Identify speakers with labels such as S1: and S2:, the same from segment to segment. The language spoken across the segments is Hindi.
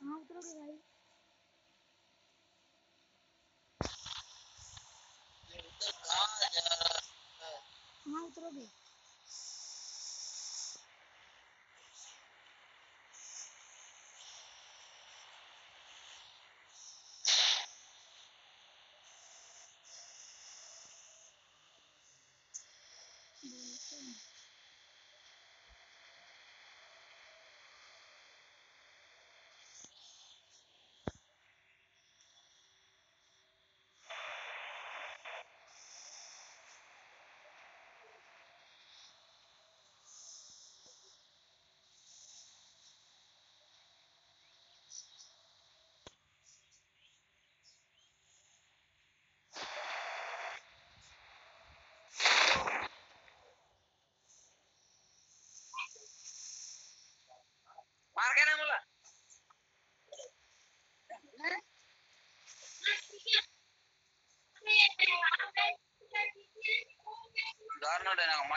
S1: कहाँ उतरोगे भाई? कहाँ उतरोगे?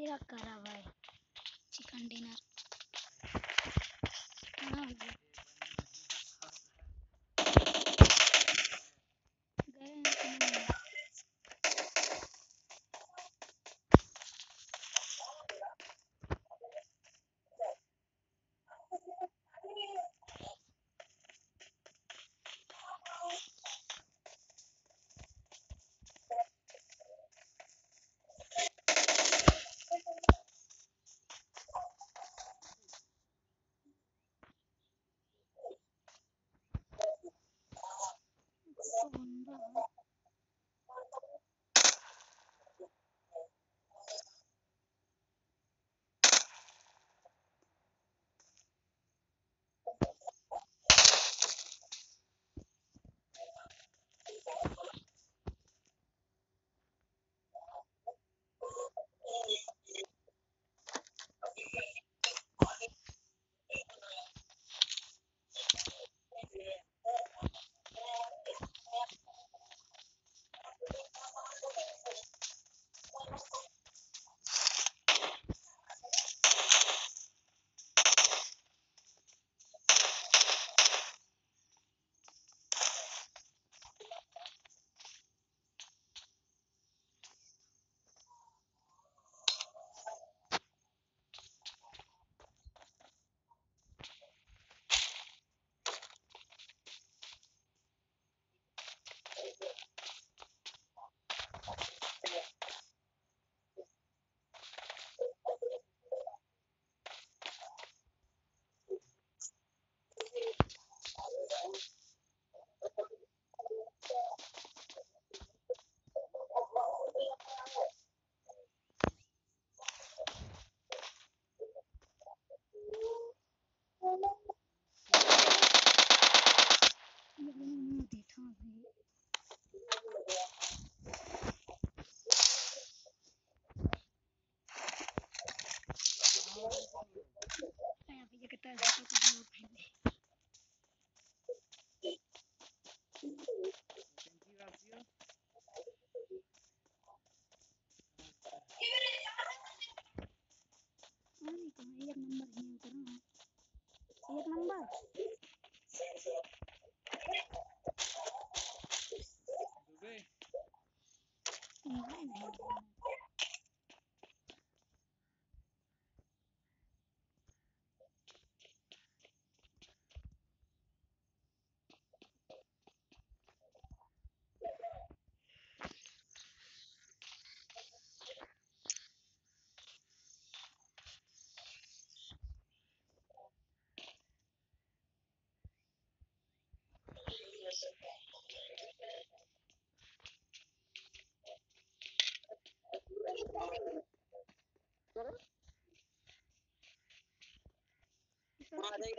S1: करा हुआ है। Chicken dinner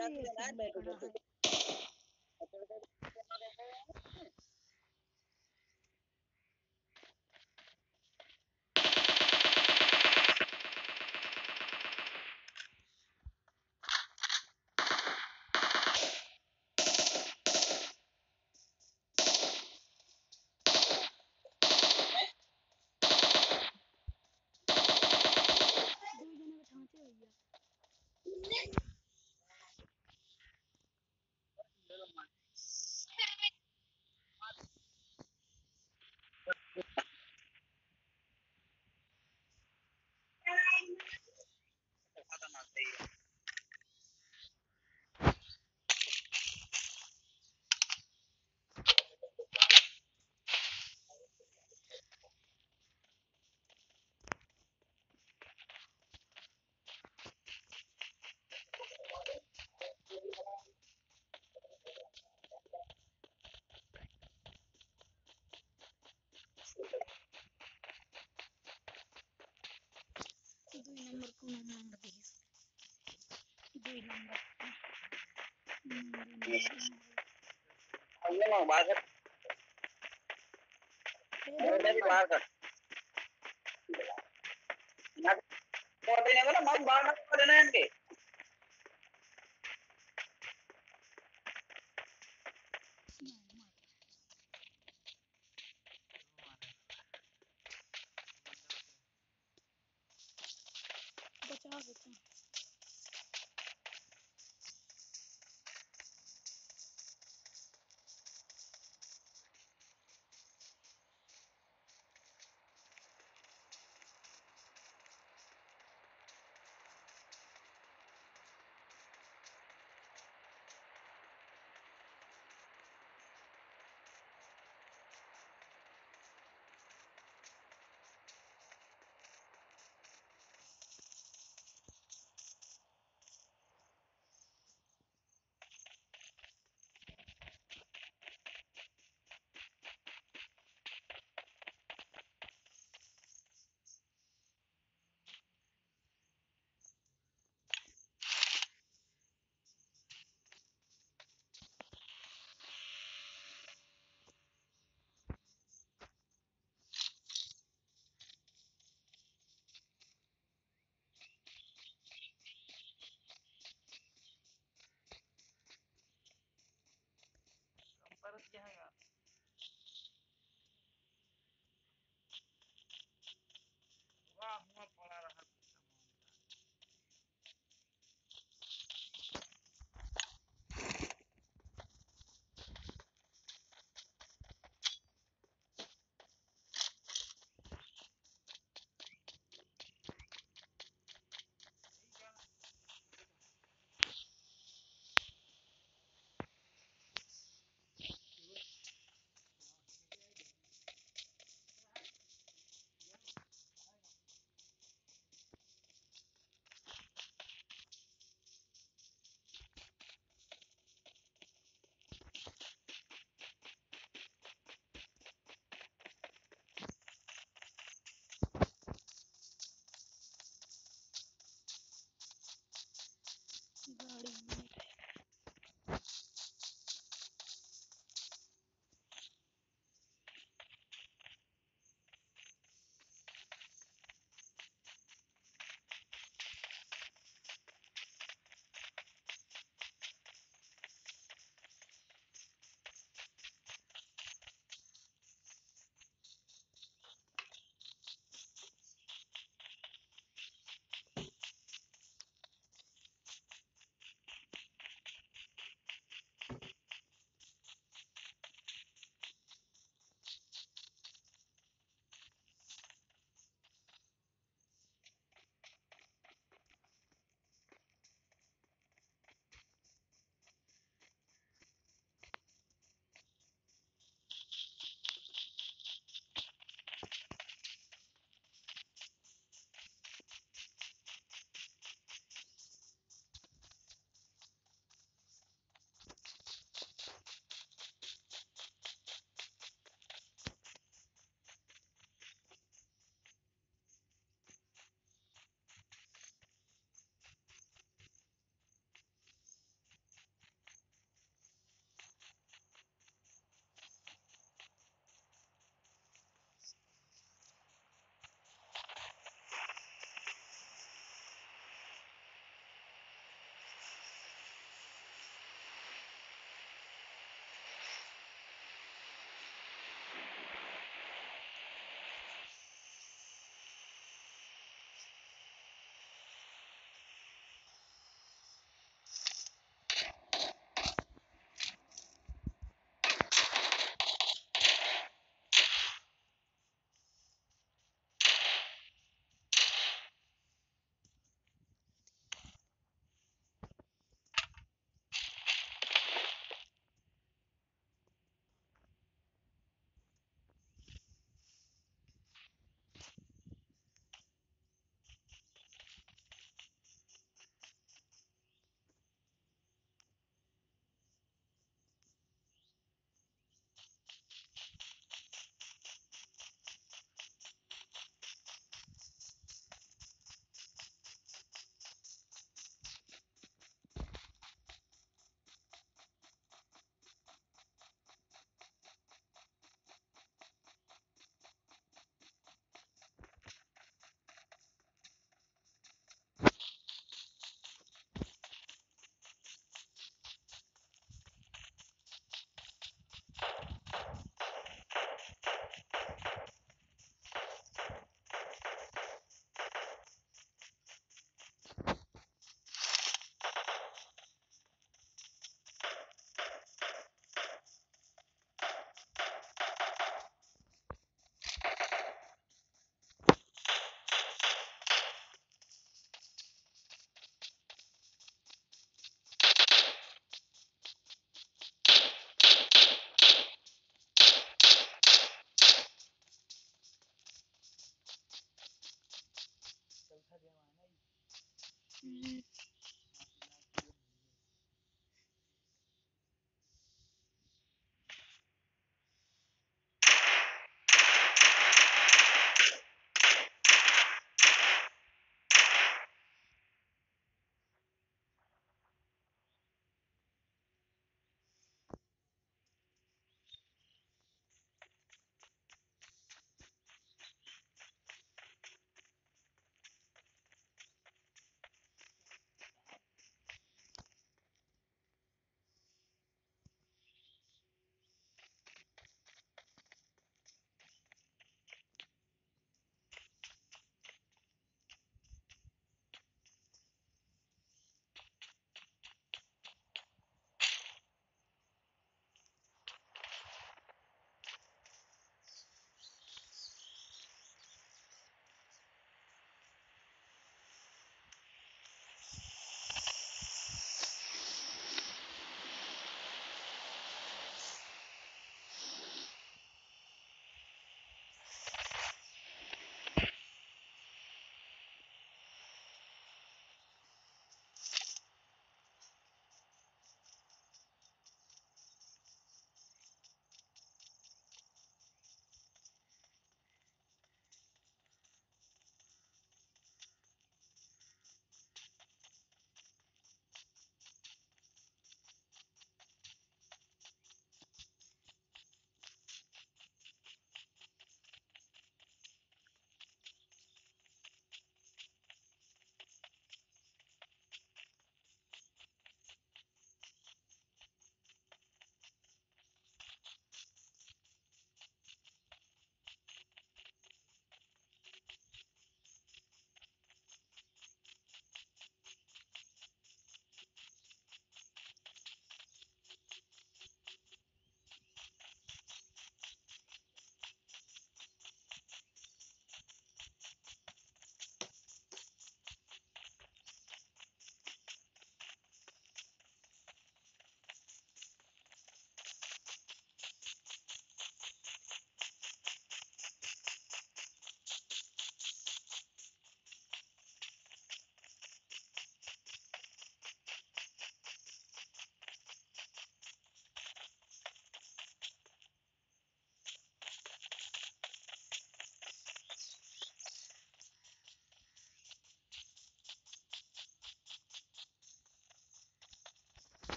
S1: 对呀。Deus. Do irmão da
S2: Aí não, mas é.
S1: É, é, é, é, é,
S2: é.